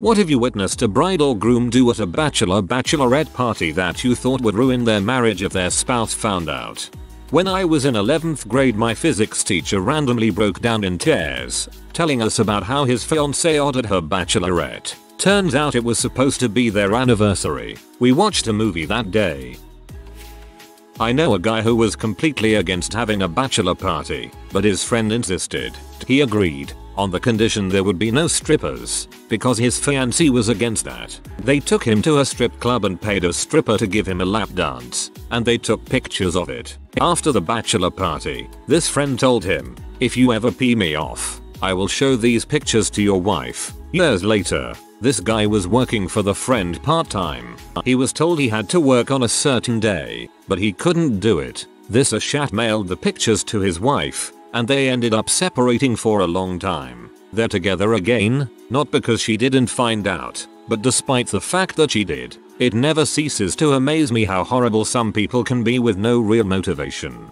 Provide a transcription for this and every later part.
What have you witnessed a bride or groom do at a bachelor bachelorette party that you thought would ruin their marriage if their spouse found out? When I was in 11th grade my physics teacher randomly broke down in tears, telling us about how his fiancée ordered her bachelorette. Turns out it was supposed to be their anniversary. We watched a movie that day. I know a guy who was completely against having a bachelor party, but his friend insisted. He agreed, on the condition there would be no strippers, because his fiancée was against that. They took him to a strip club and paid a stripper to give him a lap dance, and they took pictures of it. After the bachelor party, this friend told him, if you ever pee me off, I will show these pictures to your wife. Years later, this guy was working for the friend part-time. He was told he had to work on a certain day, but he couldn't do it. This Ashat mailed the pictures to his wife, and they ended up separating for a long time. They're together again, not because she didn't find out, but despite the fact that she did. It never ceases to amaze me how horrible some people can be with no real motivation.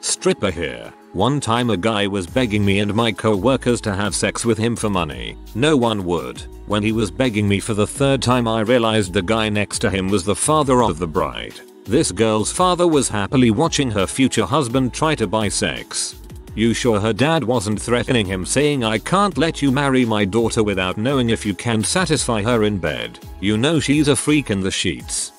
Stripper here. One time a guy was begging me and my co-workers to have sex with him for money. No one would. When he was begging me for the third time I realized the guy next to him was the father of the bride. This girl's father was happily watching her future husband try to buy sex. You sure her dad wasn't threatening him saying I can't let you marry my daughter without knowing if you can satisfy her in bed. You know she's a freak in the sheets.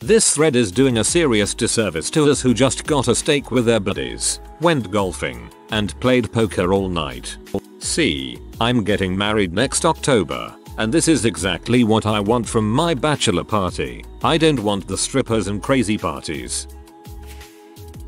This thread is doing a serious disservice to us who just got a steak with their buddies, went golfing, and played poker all night. See, I'm getting married next October, and this is exactly what I want from my bachelor party. I don't want the strippers and crazy parties.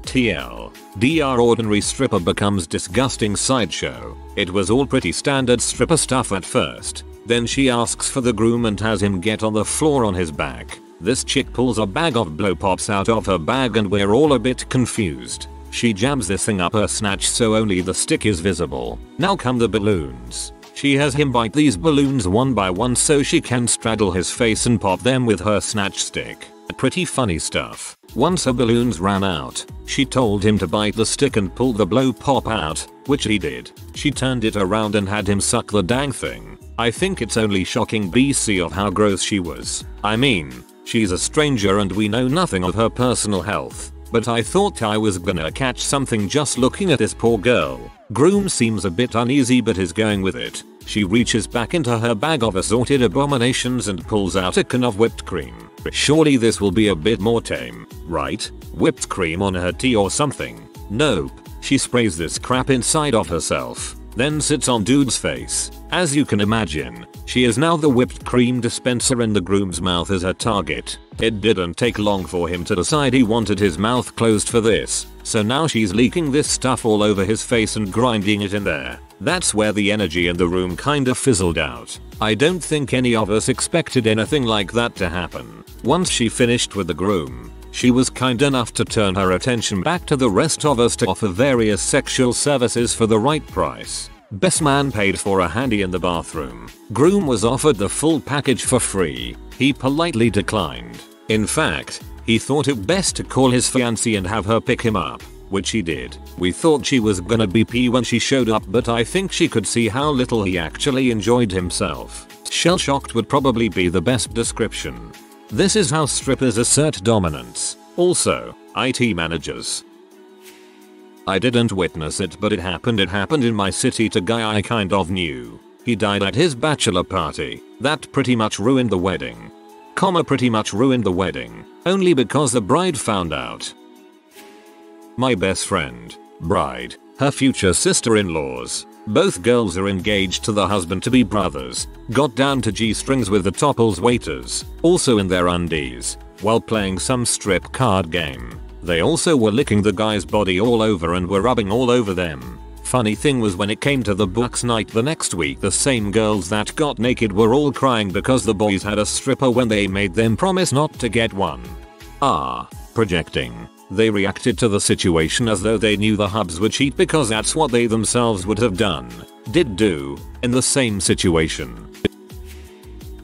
TL. DR ordinary stripper becomes disgusting sideshow. It was all pretty standard stripper stuff at first. Then she asks for the groom and has him get on the floor on his back. This chick pulls a bag of blow pops out of her bag and we're all a bit confused. She jams this thing up her snatch so only the stick is visible. Now come the balloons. She has him bite these balloons one by one so she can straddle his face and pop them with her snatch stick. Pretty funny stuff. Once her balloons ran out, she told him to bite the stick and pull the blow pop out, which he did. She turned it around and had him suck the dang thing. I think it's only shocking BC of how gross she was. I mean, She's a stranger and we know nothing of her personal health, but I thought I was gonna catch something just looking at this poor girl. Groom seems a bit uneasy but is going with it. She reaches back into her bag of assorted abominations and pulls out a can of whipped cream. Surely this will be a bit more tame, right? Whipped cream on her tea or something. Nope. She sprays this crap inside of herself, then sits on dude's face. As you can imagine, she is now the whipped cream dispenser and the groom's mouth is her target. It didn't take long for him to decide he wanted his mouth closed for this, so now she's leaking this stuff all over his face and grinding it in there. That's where the energy in the room kinda fizzled out. I don't think any of us expected anything like that to happen. Once she finished with the groom, she was kind enough to turn her attention back to the rest of us to offer various sexual services for the right price. Best man paid for a handy in the bathroom. Groom was offered the full package for free. He politely declined. In fact, he thought it best to call his fiancée and have her pick him up, which he did. We thought she was gonna be pee when she showed up but I think she could see how little he actually enjoyed himself. Shell shocked would probably be the best description. This is how strippers assert dominance. Also, IT managers. I didn't witness it but it happened it happened in my city to guy I kind of knew. He died at his bachelor party. That pretty much ruined the wedding. Comma pretty much ruined the wedding. Only because the bride found out. My best friend, bride, her future sister-in-laws, both girls are engaged to the husband to be brothers, got down to G-strings with the Topples waiters, also in their undies, while playing some strip card game. They also were licking the guy's body all over and were rubbing all over them. Funny thing was when it came to the Bucks night the next week the same girls that got naked were all crying because the boys had a stripper when they made them promise not to get one. Ah, projecting. They reacted to the situation as though they knew the hubs would cheat because that's what they themselves would have done, did do, in the same situation.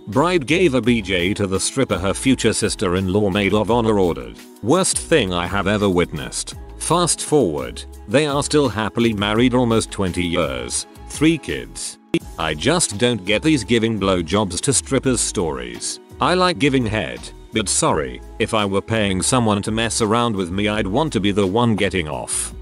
Bride gave a BJ to the stripper her future sister-in-law maid of honor ordered. Worst thing I have ever witnessed. Fast forward, they are still happily married almost 20 years. 3 kids. I just don't get these giving blowjobs to strippers stories. I like giving head, but sorry, if I were paying someone to mess around with me I'd want to be the one getting off.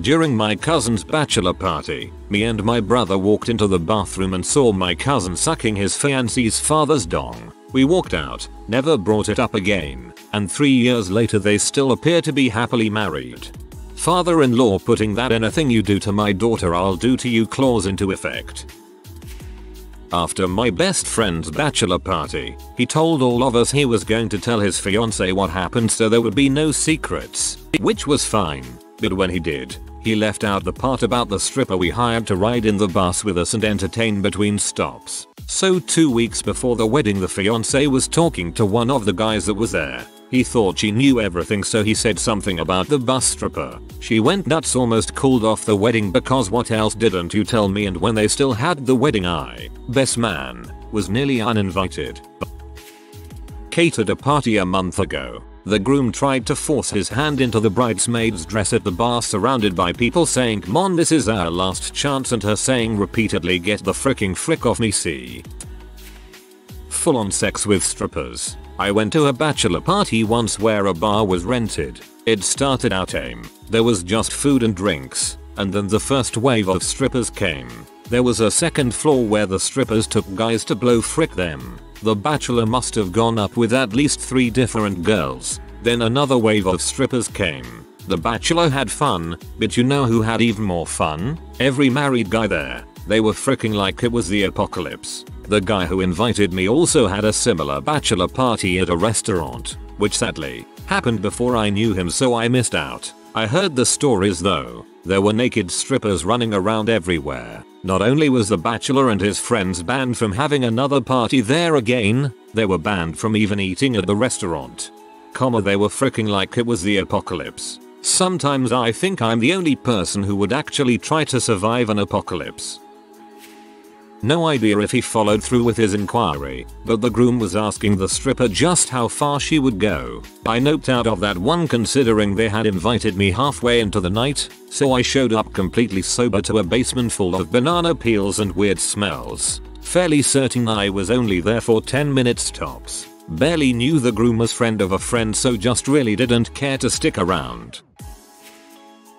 During my cousin's bachelor party, me and my brother walked into the bathroom and saw my cousin sucking his fiancee's father's dong. We walked out, never brought it up again, and three years later they still appear to be happily married. Father-in-law putting that anything you do to my daughter I'll do to you clause into effect. After my best friend's bachelor party, he told all of us he was going to tell his fiance what happened so there would be no secrets, which was fine. But when he did, he left out the part about the stripper we hired to ride in the bus with us and entertain between stops. So two weeks before the wedding the fiance was talking to one of the guys that was there. He thought she knew everything so he said something about the bus stripper. She went nuts almost called off the wedding because what else didn't you tell me and when they still had the wedding I, best man, was nearly uninvited. Catered a party a month ago. The groom tried to force his hand into the bridesmaid's dress at the bar surrounded by people saying come on this is our last chance and her saying repeatedly get the fricking frick off me see. Full on sex with strippers. I went to a bachelor party once where a bar was rented. It started out tame. There was just food and drinks. And then the first wave of strippers came. There was a second floor where the strippers took guys to blow frick them. The bachelor must have gone up with at least 3 different girls. Then another wave of strippers came. The bachelor had fun, but you know who had even more fun? Every married guy there. They were freaking like it was the apocalypse. The guy who invited me also had a similar bachelor party at a restaurant, which sadly happened before I knew him so I missed out. I heard the stories though. There were naked strippers running around everywhere. Not only was the bachelor and his friends banned from having another party there again, they were banned from even eating at the restaurant. Comma they were freaking like it was the apocalypse. Sometimes I think I'm the only person who would actually try to survive an apocalypse. No idea if he followed through with his inquiry, but the groom was asking the stripper just how far she would go. I noped out of that one considering they had invited me halfway into the night, so I showed up completely sober to a basement full of banana peels and weird smells. Fairly certain I was only there for 10 minutes tops. Barely knew the groom was friend of a friend so just really didn't care to stick around.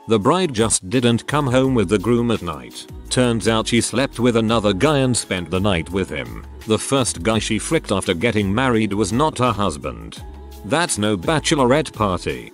The bride just didn't come home with the groom at night. Turns out she slept with another guy and spent the night with him. The first guy she fricked after getting married was not her husband. That's no bachelorette party.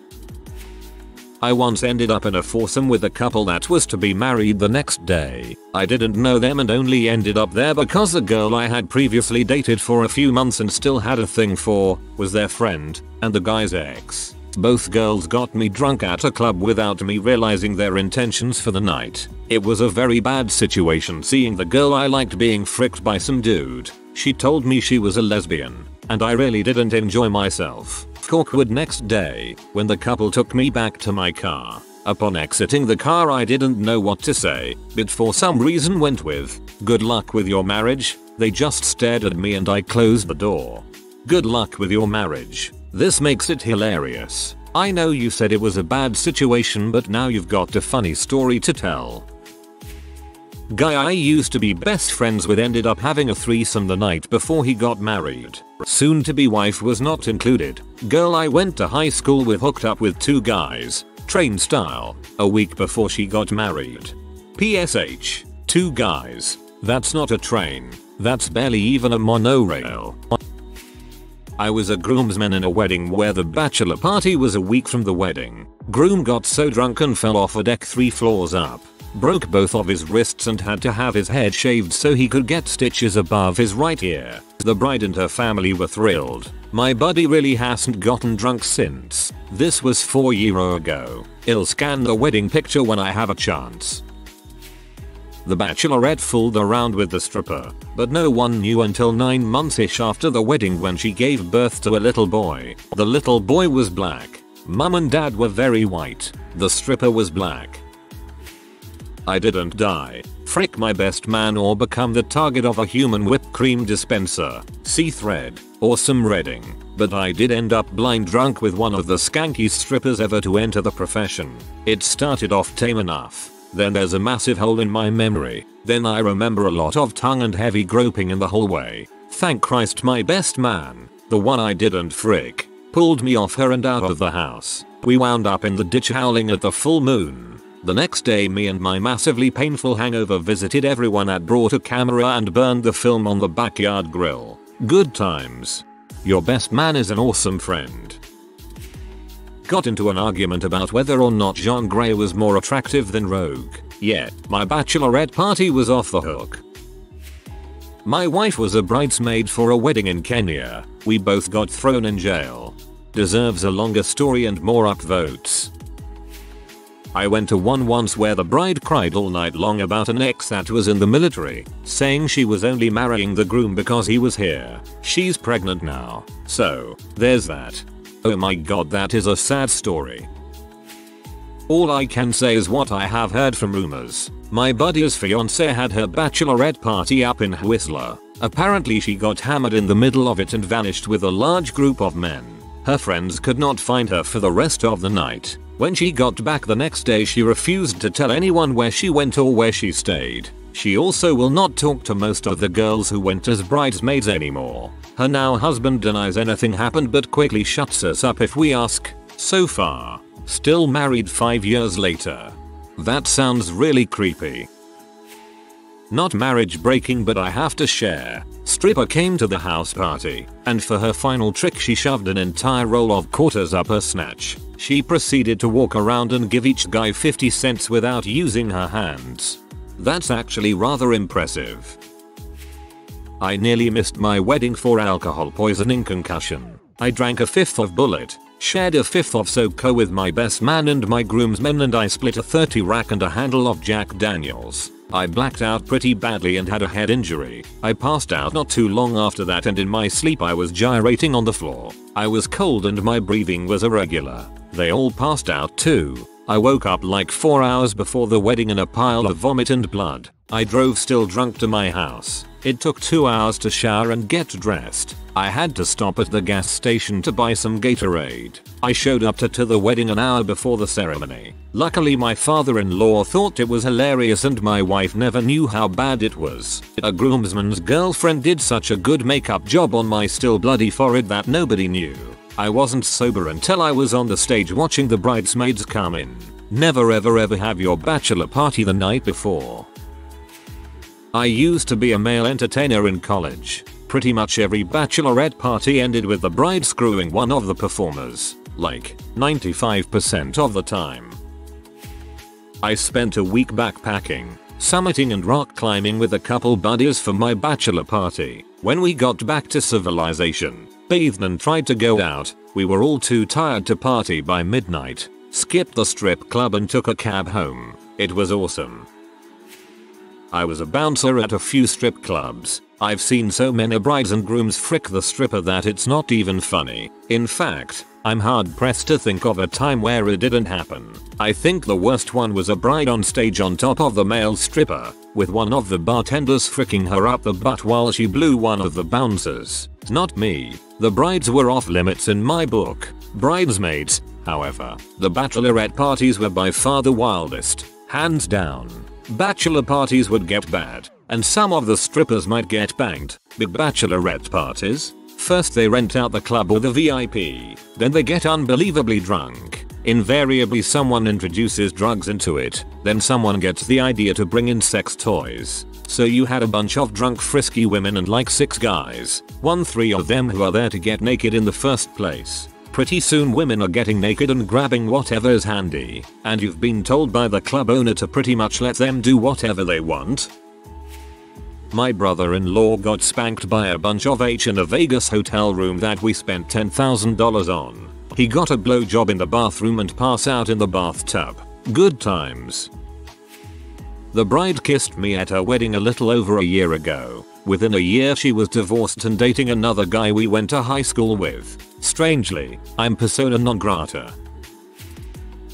I once ended up in a foursome with a couple that was to be married the next day. I didn't know them and only ended up there because the girl I had previously dated for a few months and still had a thing for was their friend and the guy's ex. Both girls got me drunk at a club without me realizing their intentions for the night. It was a very bad situation seeing the girl I liked being fricked by some dude. She told me she was a lesbian, and I really didn't enjoy myself. Awkward next day, when the couple took me back to my car. Upon exiting the car I didn't know what to say, but for some reason went with, good luck with your marriage, they just stared at me and I closed the door. Good luck with your marriage. This makes it hilarious. I know you said it was a bad situation but now you've got a funny story to tell. Guy I used to be best friends with ended up having a threesome the night before he got married. Soon to be wife was not included. Girl I went to high school with hooked up with two guys, train style, a week before she got married. PSH, two guys. That's not a train. That's barely even a monorail. I was a groomsman in a wedding where the bachelor party was a week from the wedding. Groom got so drunk and fell off a deck 3 floors up. Broke both of his wrists and had to have his head shaved so he could get stitches above his right ear. The bride and her family were thrilled. My buddy really hasn't gotten drunk since. This was 4 year ago. I'll scan the wedding picture when I have a chance. The bachelorette fooled around with the stripper, but no one knew until 9 months-ish after the wedding when she gave birth to a little boy. The little boy was black. Mum and dad were very white. The stripper was black. I didn't die, frick my best man or become the target of a human whipped cream dispenser, see thread, or some redding, but I did end up blind drunk with one of the skankiest strippers ever to enter the profession. It started off tame enough, Then there's a massive hole in my memory. Then I remember a lot of tongue and heavy groping in the hallway. Thank Christ my best man, the one I didn't frick, pulled me off her and out of the house. We wound up in the ditch howling at the full moon. The next day me and my massively painful hangover visited everyone at brought a camera and burned the film on the backyard grill. Good times. Your best man is an awesome friend. Got into an argument about whether or not Jean Grey was more attractive than Rogue. Yeah, my bachelorette party was off the hook. My wife was a bridesmaid for a wedding in Kenya. We both got thrown in jail. Deserves a longer story and more upvotes. I went to one once where the bride cried all night long about an ex that was in the military, saying she was only marrying the groom because he was here. She's pregnant now. So, there's that. Oh my god that is a sad story. All I can say is what I have heard from rumors. My buddy's fiance had her bachelorette party up in Whistler. Apparently she got hammered in the middle of it and vanished with a large group of men. Her friends could not find her for the rest of the night. When she got back the next day she refused to tell anyone where she went or where she stayed. She also will not talk to most of the girls who went as bridesmaids anymore. Her now husband denies anything happened but quickly shuts us up if we ask. So far, still married 5 years later. That sounds really creepy. Not marriage breaking but I have to share. Stripper came to the house party, and for her final trick she shoved an entire roll of quarters up her snatch. She proceeded to walk around and give each guy 50 cents without using her hands. That's actually rather impressive. I nearly missed my wedding for alcohol poisoning concussion. I drank a fifth of Bulleit, shared a fifth of SoCo with my best man and my groomsmen and I split a 30 rack and a handle of Jack Daniels. I blacked out pretty badly and had a head injury. I passed out not too long after that and in my sleep I was gyrating on the floor. I was cold and my breathing was irregular. They all passed out too. I woke up like 4 hours before the wedding in a pile of vomit and blood. I drove still drunk to my house. It took 2 hours to shower and get dressed. I had to stop at the gas station to buy some Gatorade. I showed up to, to the wedding an hour before the ceremony. Luckily my father-in-law thought it was hilarious and my wife never knew how bad it was. A groomsman's girlfriend did such a good makeup job on my still bloody forehead that nobody knew. I wasn't sober until I was on the stage watching the bridesmaids come in. Never ever ever have your bachelor party the night before. I used to be a male entertainer in college. Pretty much every bachelorette party ended with the bride screwing one of the performers. Like 95% of the time. I spent a week backpacking, summiting and rock climbing with a couple buddies for my bachelor party. When we got back to civilization, bathed and tried to go out, we were all too tired to party by midnight, skipped the strip club and took a cab home. It was awesome. I was a bouncer at a few strip clubs. I've seen so many brides and grooms frick the stripper that it's not even funny. In fact, I'm hard pressed to think of a time where it didn't happen. I think the worst one was a bride on stage on top of the male stripper, with one of the bartenders fricking her up the butt while she blew one of the bouncers. Not me. The brides were off limits in my book. Bridesmaids, however, the bachelorette parties were by far the wildest. Hands down. Bachelor parties would get bad, and some of the strippers might get banged. Big bachelorette parties? First they rent out the club or the VIP, then they get unbelievably drunk. Invariably someone introduces drugs into it, then someone gets the idea to bring in sex toys. So you had a bunch of drunk frisky women and like 6 guys, one 3 of them who are there to get naked in the first place. Pretty soon women are getting naked and grabbing whatever's handy, and you've been told by the club owner to pretty much let them do whatever they want. My brother-in-law got spanked by a bunch of H in a Vegas hotel room that we spent $10,000 on. He got a blowjob in the bathroom and pass out in the bathtub. Good times. The bride kissed me at her wedding a little over a year ago. Within a year she was divorced and dating another guy we went to high school with. Strangely, I'm persona non grata.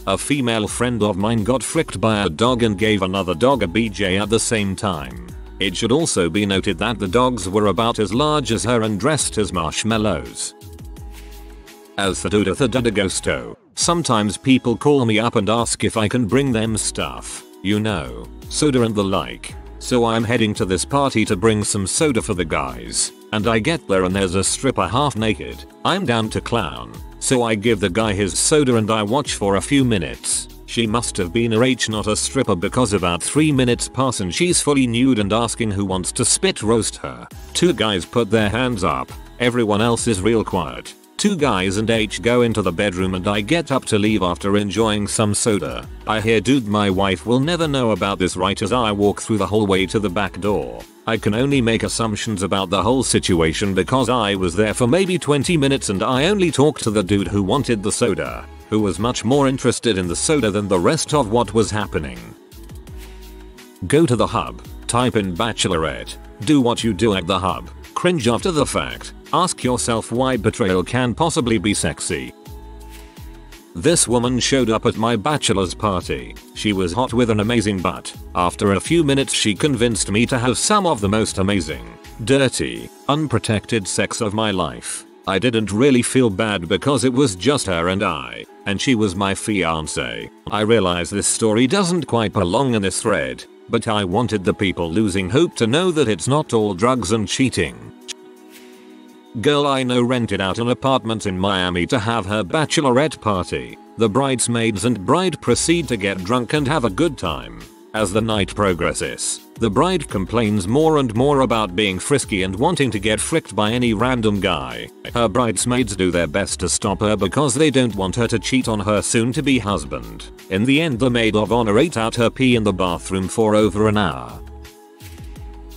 A female friend of mine got fricked by a dog and gave another dog a BJ at the same time. It should also be noted that the dogs were about as large as her and dressed as marshmallows. As for Duda the Dudagosto, sometimes people call me up and ask if I can bring them stuff. You know, soda and the like. So I'm heading to this party to bring some soda for the guys. And I get there and there's a stripper half naked. I'm down to clown. So I give the guy his soda and I watch for a few minutes. She must have been a H not a stripper because about 3 minutes pass and she's fully nude and asking who wants to spit roast her. Two guys put their hands up. Everyone else is real quiet. Two guys and H go into the bedroom and I get up to leave after enjoying some soda. I hear dude my wife will never know about this right as I walk through the hallway to the back door. I can only make assumptions about the whole situation because I was there for maybe 20 minutes and I only talked to the dude who wanted the soda, who was much more interested in the soda than the rest of what was happening. Go to the hub, type in bachelorette, do what you do at the hub, cringe after the fact, ask yourself why betrayal can possibly be sexy. This woman showed up at my bachelor's party. She was hot with an amazing butt. After a few minutes she convinced me to have some of the most amazing, dirty, unprotected sex of my life. I didn't really feel bad because it was just her and I, and she was my fiance. I realize this story doesn't quite belong in this thread, but I wanted the people losing hope to know that it's not all drugs and cheating. Girl I know rented out an apartment in Miami to have her bachelorette party. The bridesmaids and bride proceed to get drunk and have a good time. As the night progresses, the bride complains more and more about being frisky and wanting to get fricked by any random guy. Her bridesmaids do their best to stop her because they don't want her to cheat on her soon to be husband. In the end the maid of honor ate out her pee in the bathroom for over an hour.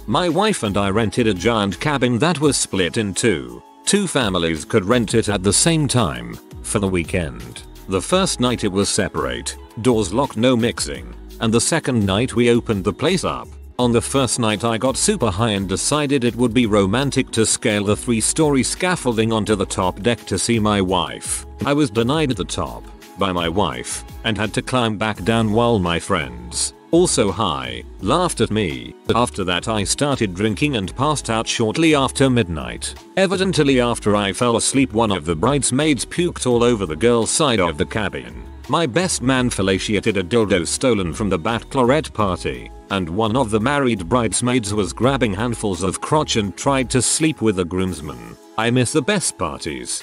My wife and I rented a giant cabin that was split in two. Two families could rent it at the same time, for the weekend. The first night it was separate, doors locked no mixing, and the second night we opened the place up. On the first night I got super high and decided it would be romantic to scale the 3 story scaffolding onto the top deck to see my wife. I was denied the top by my wife and had to climb back down while my friends, also high, laughed at me. After that I started drinking and passed out shortly after midnight. Evidently after I fell asleep one of the bridesmaids puked all over the girl's side of the cabin. My best man fellatiated a dildo stolen from the bachelorette party, and one of the married bridesmaids was grabbing handfuls of crotch and tried to sleep with the groomsmen. I miss the best parties.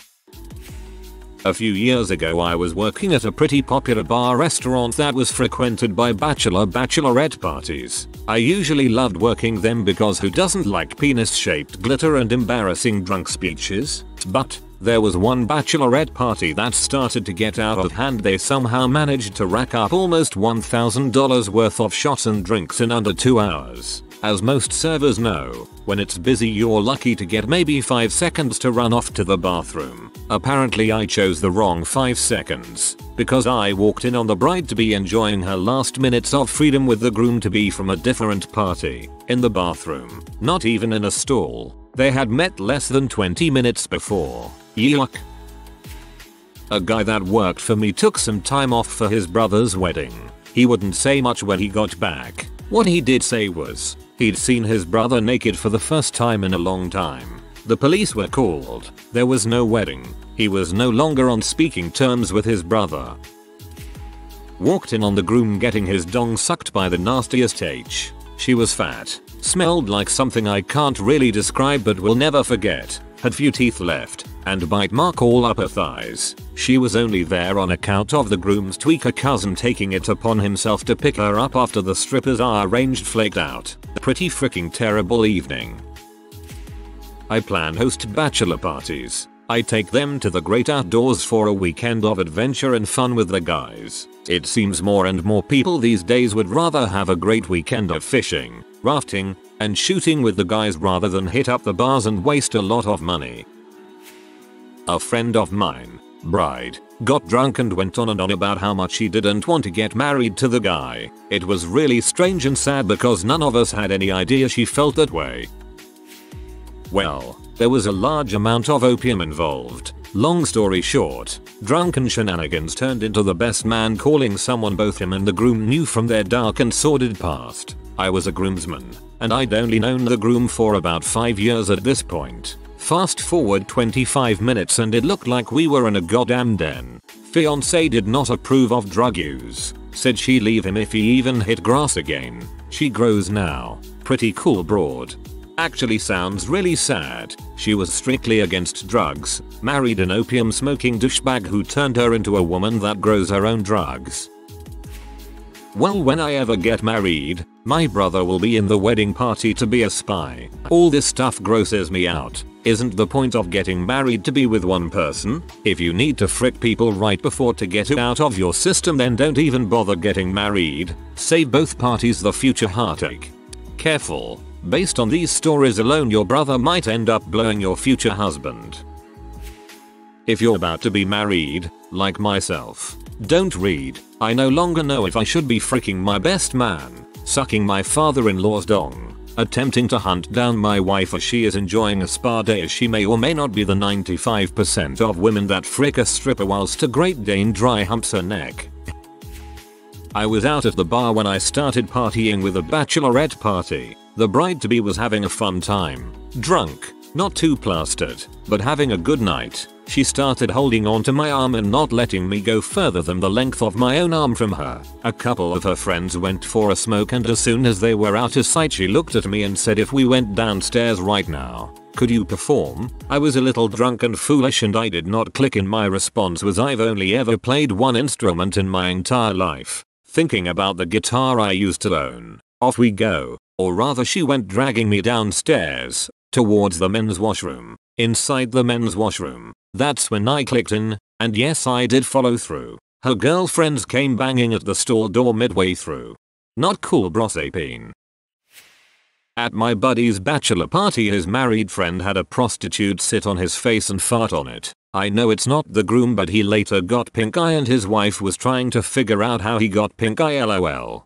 A few years ago I was working at a pretty popular bar restaurant that was frequented by bachelor bachelorette parties. I usually loved working them because who doesn't like penis shaped glitter and embarrassing drunk speeches? But, there was one bachelorette party that started to get out of hand they somehow managed to rack up almost $1000 worth of shots and drinks in under 2 hours. As most servers know, when it's busy you're lucky to get maybe 5 seconds to run off to the bathroom. Apparently I chose the wrong 5 seconds, because I walked in on the bride to be enjoying her last minutes of freedom with the groom to be from a different party, in the bathroom, not even in a stall. They had met less than 20 minutes before. Yuck. A guy that worked for me took some time off for his brother's wedding. He wouldn't say much when he got back. What he did say was, he'd seen his brother naked for the first time in a long time. The police were called. There was no wedding. He was no longer on speaking terms with his brother. Walked in on the groom getting his dong sucked by the nastiest H. She was fat, smelled like something I can't really describe but will never forget, had few teeth left, and bite mark all up her thighs. She was only there on account of the groom's tweaker cousin taking it upon himself to pick her up after the strippers are arranged flaked out. Pretty freaking terrible evening. I plan host bachelor parties. I take them to the great outdoors for a weekend of adventure and fun with the guys. It seems more and more people these days would rather have a great weekend of fishing, rafting, and shooting with the guys rather than hit up the bars and waste a lot of money. A friend of mine, bride, got drunk and went on and on about how much she didn't want to get married to the guy. It was really strange and sad because none of us had any idea she felt that way. Well, there was a large amount of opium involved. Long story short, drunken shenanigans turned into the best man calling someone both him and the groom knew from their dark and sordid past. I was a groomsman, and I'd only known the groom for about 5 years at this point. Fast forward 25 minutes and it looked like we were in a goddamn den. Fiance did not approve of drug use. Said she'd leave him if he even hit grass again. She grows now. Pretty cool broad. Actually sounds really sad. She was strictly against drugs, married an opium smoking douchebag who turned her into a woman that grows her own drugs. Well when I ever get married, my brother will be in the wedding party to be a spy. All this stuff grosses me out. Isn't the point of getting married to be with one person? If you need to frick people right before to get it out of your system then don't even bother getting married. Save both parties the future heartache. Careful. Based on these stories alone your brother might end up blowing your future husband. If you're about to be married, like myself, don't read. I no longer know if I should be freaking my best man, sucking my father-in-law's dong, attempting to hunt down my wife as she is enjoying a spa day as she may or may not be the 95% of women that frick a stripper whilst a Great Dane dry humps her neck. I was out at the bar when I started partying with a bachelorette party. The bride-to-be was having a fun time. Drunk, not too plastered, but having a good night. She started holding on to my arm and not letting me go further than the length of my own arm from her. A couple of her friends went for a smoke and as soon as they were out of sight she looked at me and said if we went downstairs right now, could you perform? I was a little drunk and foolish and I did not click in my response was I've only ever played one instrument in my entire life. Thinking about the guitar I used to own. Off we go. Or rather she went dragging me downstairs, towards the men's washroom. Inside the men's washroom, that's when I clicked in, and yes I did follow through. Her girlfriends came banging at the store door midway through. Not cool Brosapine. At my buddy's bachelor party his married friend had a prostitute sit on his face and fart on it. I know it's not the groom but he later got pink eye and his wife was trying to figure out how he got pink eye lol.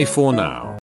Bye for now.